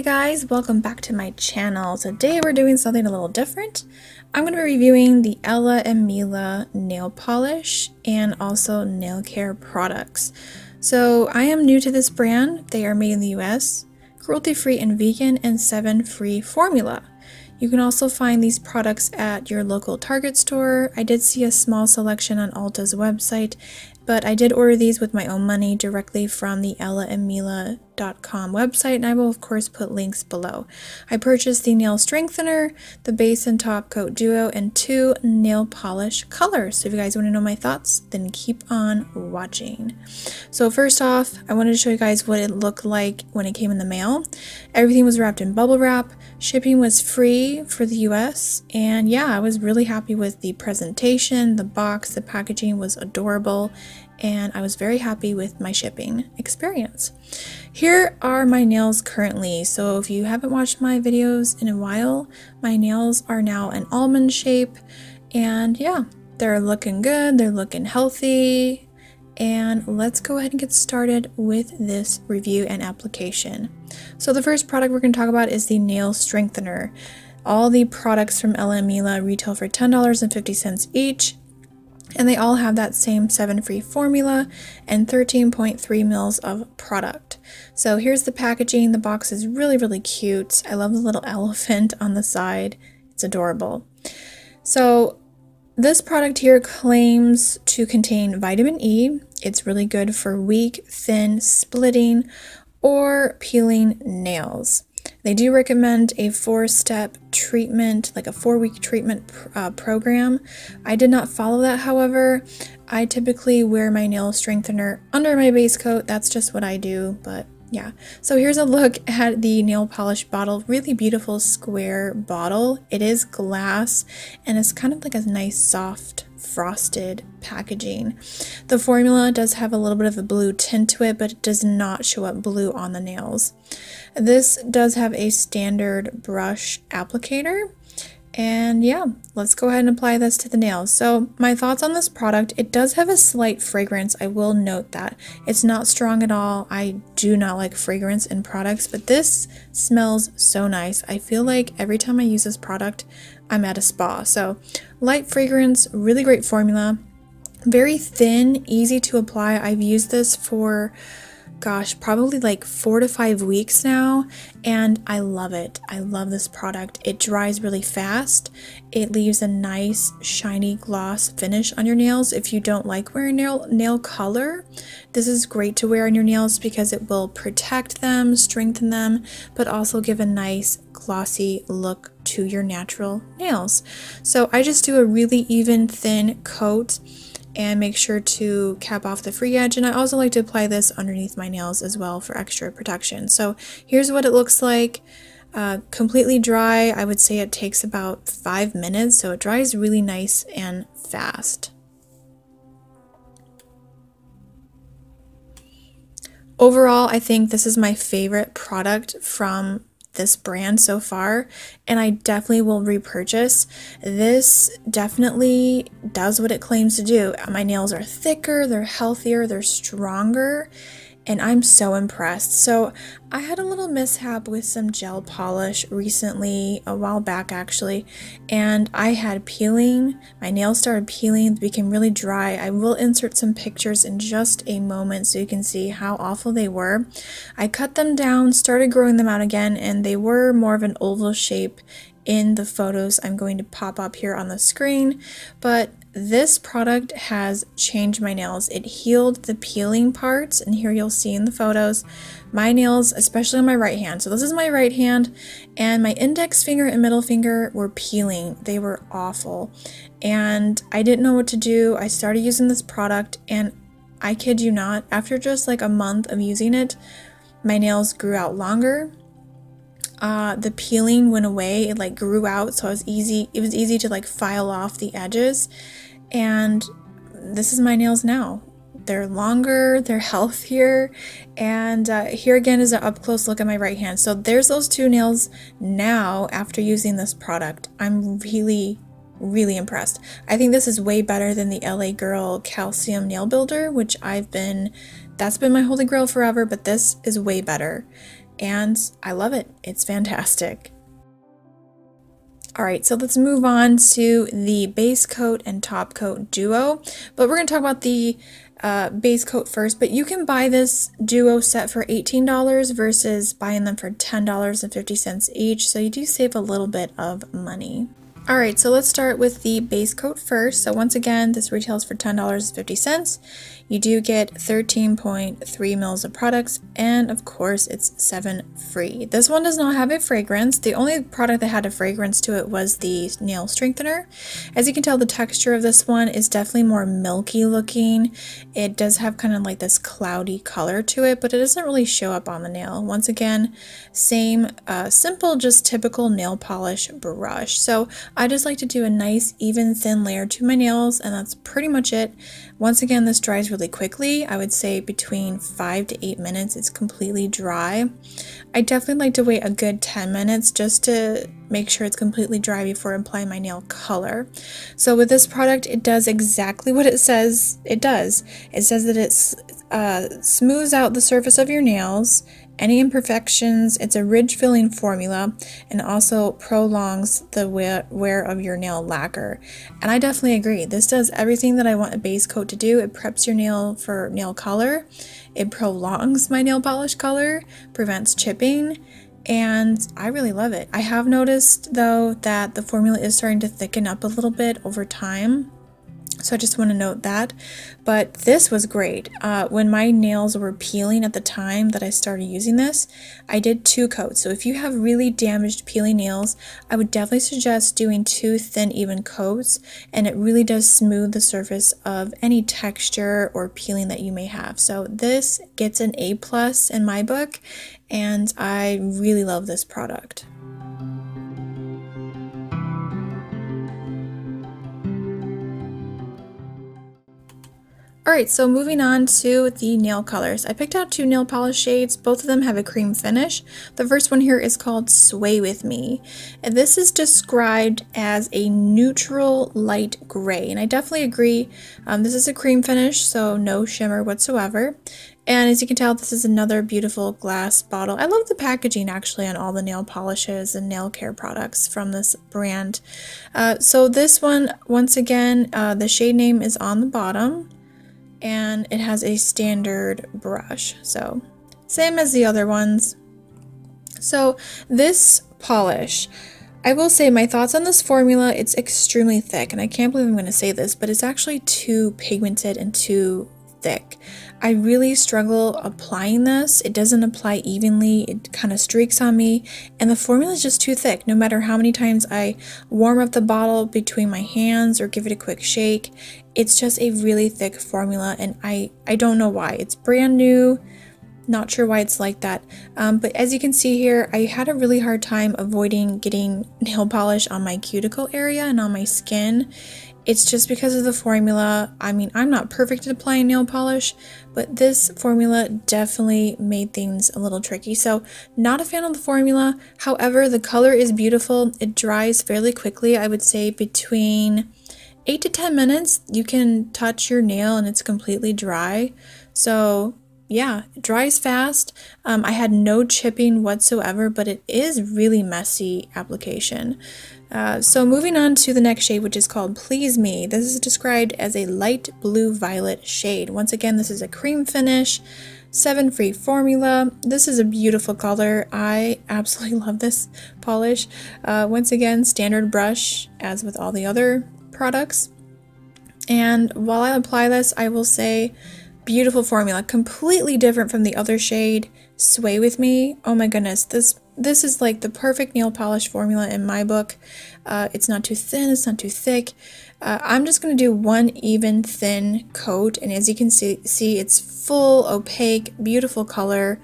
Hey guys, welcome back to my channel. Today we're doing something a little different. I'm going to be reviewing the Ella and Mila nail polish and also nail care products. So I am new to this brand. They are made in the US, cruelty free and vegan, and 7 free formula. You can also find these products at your local Target store. I did see a small selection on Ulta's website, but I did order these with my own money directly from the Ella and Mila website, and I will, of course, put links below. I purchased the nail strengthener, the base and top coat duo, and two nail polish colors. So if you guys want to know my thoughts, then keep on watching. So first off, I wanted to show you guys what it looked like when it came in the mail. Everything was wrapped in bubble wrap. Shipping was free for the US, and yeah, I was really happy with the presentation, the box, the packaging was adorable, and I was very happy with my shipping experience. Here are my nails currently. So if you haven't watched my videos in a while, my nails are now an almond shape and yeah, they're looking good, they're looking healthy. And let's go ahead and get started with this review and application. So the first product we're going to talk about is the nail strengthener. All the products from Ella Mila retail for $10.50 each and they all have that same 7 free formula and 13.3 mils of product. So here's the packaging. The box is really, really cute. I love the little elephant on the side. It's adorable. So this product here claims to contain vitamin E. It's really good for weak, thin, splitting, or peeling nails. They do recommend a four step treatment, like a four week treatment uh, program. I did not follow that, however. I typically wear my nail strengthener under my base coat. That's just what I do, but yeah. So here's a look at the nail polish bottle. Really beautiful square bottle. It is glass and it's kind of like a nice soft frosted packaging. The formula does have a little bit of a blue tint to it, but it does not show up blue on the nails. This does have a standard brush applicator. And yeah, let's go ahead and apply this to the nails. So my thoughts on this product, it does have a slight fragrance. I will note that. It's not strong at all. I do not like fragrance in products, but this smells so nice. I feel like every time I use this product, I'm at a spa. So light fragrance, really great formula. Very thin, easy to apply. I've used this for gosh, probably like four to five weeks now, and I love it. I love this product. It dries really fast. It leaves a nice shiny gloss finish on your nails. If you don't like wearing nail, nail color, this is great to wear on your nails because it will protect them, strengthen them, but also give a nice glossy look to your natural nails. So I just do a really even thin coat and make sure to cap off the free edge and I also like to apply this underneath my nails as well for extra protection. So here's what it looks like. Uh, completely dry, I would say it takes about five minutes, so it dries really nice and fast. Overall, I think this is my favorite product from this brand so far and I definitely will repurchase. This definitely does what it claims to do. My nails are thicker, they're healthier, they're stronger, and I'm so impressed. So I had a little mishap with some gel polish recently, a while back actually, and I had peeling. My nails started peeling, they became really dry. I will insert some pictures in just a moment so you can see how awful they were. I cut them down, started growing them out again, and they were more of an oval shape in the photos I'm going to pop up here on the screen, but this product has changed my nails. It healed the peeling parts, and here you'll see in the photos my nails, especially on my right hand. So this is my right hand, and my index finger and middle finger were peeling. They were awful, and I didn't know what to do. I started using this product, and I kid you not, after just like a month of using it, my nails grew out longer uh, the peeling went away. It like grew out, so it was easy. It was easy to like file off the edges, and this is my nails now. They're longer, they're healthier, and uh, here again is an up close look at my right hand. So there's those two nails now after using this product. I'm really really impressed. I think this is way better than the LA Girl Calcium Nail Builder, which I've been, that's been my holy grail forever, but this is way better and I love it. It's fantastic. All right, so let's move on to the base coat and top coat duo, but we're to talk about the uh, base coat first, but you can buy this duo set for $18 versus buying them for $10.50 each, so you do save a little bit of money. Alright, so let's start with the base coat first. So once again, this retails for $10.50. You do get 13.3 mils of products, and of course, it's 7 free. This one does not have a fragrance. The only product that had a fragrance to it was the nail strengthener. As you can tell, the texture of this one is definitely more milky looking. It does have kind of like this cloudy color to it, but it doesn't really show up on the nail. Once again, same uh, simple, just typical nail polish brush. So I just like to do a nice, even, thin layer to my nails, and that's pretty much it. Once again, this dries really quickly. I would say between 5 to 8 minutes it's completely dry. I definitely like to wait a good 10 minutes just to make sure it's completely dry before applying my nail color. So with this product, it does exactly what it says it does. It says that it uh, smooths out the surface of your nails, any imperfections. It's a ridge filling formula and also prolongs the wear of your nail lacquer. And I definitely agree. This does everything that I want a base coat to do. It preps your nail for nail color. It prolongs my nail polish color, prevents chipping, and I really love it. I have noticed though that the formula is starting to thicken up a little bit over time. So I just want to note that. But this was great. Uh, when my nails were peeling at the time that I started using this, I did two coats. So if you have really damaged peeling nails, I would definitely suggest doing two thin even coats. And it really does smooth the surface of any texture or peeling that you may have. So this gets an A plus in my book. And I really love this product. Alright, so moving on to the nail colors. I picked out two nail polish shades. Both of them have a cream finish. The first one here is called Sway With Me. And this is described as a neutral light gray. And I definitely agree. Um, this is a cream finish, so no shimmer whatsoever. And as you can tell, this is another beautiful glass bottle. I love the packaging actually on all the nail polishes and nail care products from this brand. Uh, so this one, once again, uh, the shade name is on the bottom and it has a standard brush. So same as the other ones. So this polish, I will say my thoughts on this formula, it's extremely thick and I can't believe I'm going to say this, but it's actually too pigmented and too thick. I really struggle applying this. It doesn't apply evenly. It kind of streaks on me and the formula is just too thick. No matter how many times I warm up the bottle between my hands or give it a quick shake, it's just a really thick formula and I, I don't know why. It's brand new. Not sure why it's like that. Um, but as you can see here, I had a really hard time avoiding getting nail polish on my cuticle area and on my skin. It's just because of the formula. I mean, I'm not perfect at applying nail polish, but this formula definitely made things a little tricky. So not a fan of the formula. However, the color is beautiful. It dries fairly quickly. I would say between 8 to 10 minutes, you can touch your nail and it's completely dry. So yeah, it dries fast. Um, I had no chipping whatsoever, but it is really messy application. Uh, so moving on to the next shade, which is called Please Me. This is described as a light blue violet shade. Once again, this is a cream finish, 7 free formula. This is a beautiful color. I absolutely love this polish. Uh, once again, standard brush, as with all the other products. And while I apply this, I will say beautiful formula, completely different from the other shade, Sway With Me. Oh my goodness, this this is like the perfect nail polish formula in my book. Uh, it's not too thin, it's not too thick. Uh, I'm just going to do one even thin coat, and as you can see, see, it's full, opaque, beautiful color.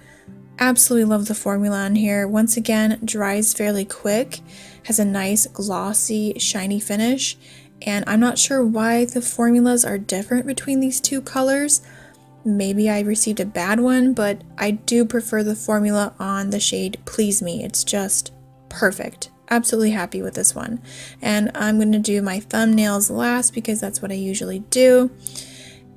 Absolutely love the formula on here. Once again, dries fairly quick, has a nice glossy, shiny finish, and I'm not sure why the formulas are different between these two colors. Maybe I received a bad one, but I do prefer the formula on the shade Please Me. It's just perfect. Absolutely happy with this one. And I'm going to do my thumbnails last because that's what I usually do.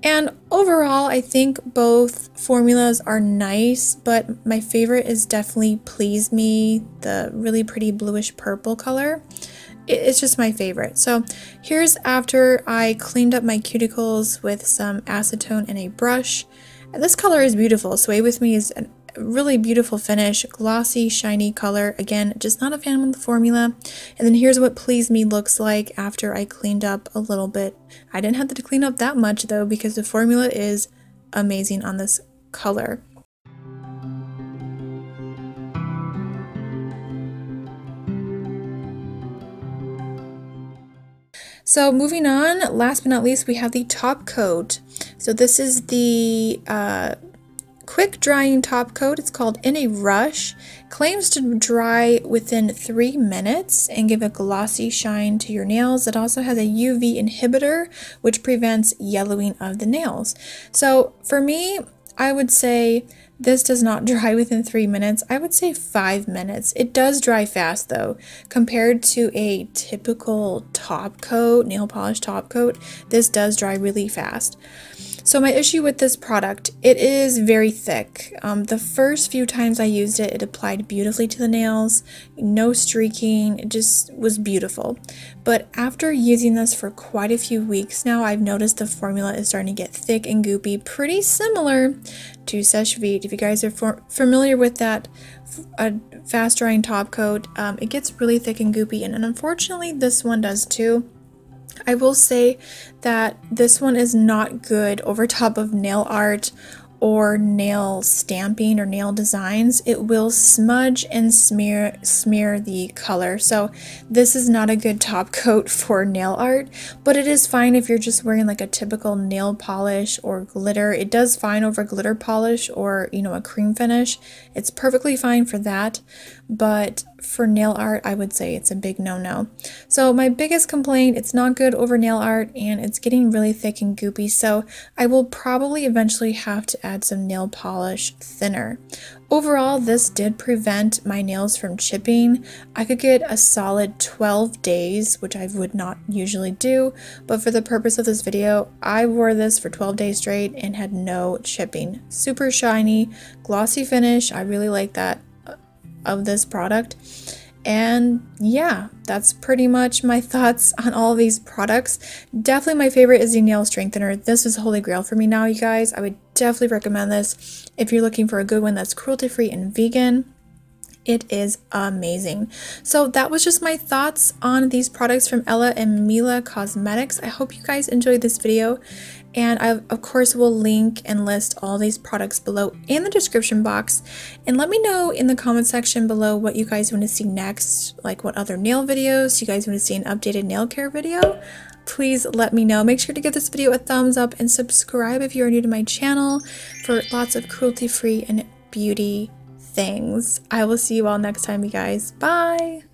And overall, I think both formulas are nice, but my favorite is definitely Please Me, the really pretty bluish purple color. It's just my favorite. So here's after I cleaned up my cuticles with some acetone and a brush. This color is beautiful. Sway With Me is a really beautiful finish, glossy, shiny color. Again, just not a fan of the formula. And then here's what Please Me looks like after I cleaned up a little bit. I didn't have to clean up that much though because the formula is amazing on this color. So moving on, last but not least, we have the top coat. So this is the uh, quick drying top coat. It's called In a Rush. Claims to dry within three minutes and give a glossy shine to your nails. It also has a UV inhibitor, which prevents yellowing of the nails. So for me, I would say this does not dry within three minutes. I would say five minutes. It does dry fast though. Compared to a typical top coat, nail polish top coat, this does dry really fast. So my issue with this product, it is very thick. Um, the first few times I used it, it applied beautifully to the nails, no streaking, it just was beautiful. But after using this for quite a few weeks now, I've noticed the formula is starting to get thick and goopy, pretty similar to Seche Vite. If you guys are familiar with that fast drying top coat, um, it gets really thick and goopy, and, and unfortunately this one does too. I will say that this one is not good over top of nail art or nail stamping or nail designs, it will smudge and smear smear the color. So this is not a good top coat for nail art, but it is fine if you're just wearing like a typical nail polish or glitter. It does fine over glitter polish or, you know, a cream finish. It's perfectly fine for that, but for nail art, I would say it's a big no-no. So my biggest complaint, it's not good over nail art and it's getting really thick and goopy, so I will probably eventually have to add some nail polish thinner. Overall, this did prevent my nails from chipping. I could get a solid 12 days, which I would not usually do, but for the purpose of this video, I wore this for 12 days straight and had no chipping. Super shiny, glossy finish, I really like that of this product. And yeah, that's pretty much my thoughts on all these products. Definitely my favorite is the nail strengthener. This is holy grail for me now, you guys. I would definitely recommend this if you're looking for a good one that's cruelty-free and vegan. It is amazing. So that was just my thoughts on these products from Ella and Mila Cosmetics. I hope you guys enjoyed this video and I of course will link and list all these products below in the description box and let me know in the comment section below what you guys want to see next like what other nail videos you guys want to see an updated nail care video please let me know make sure to give this video a thumbs up and subscribe if you are new to my channel for lots of cruelty free and beauty things. I will see you all next time you guys. Bye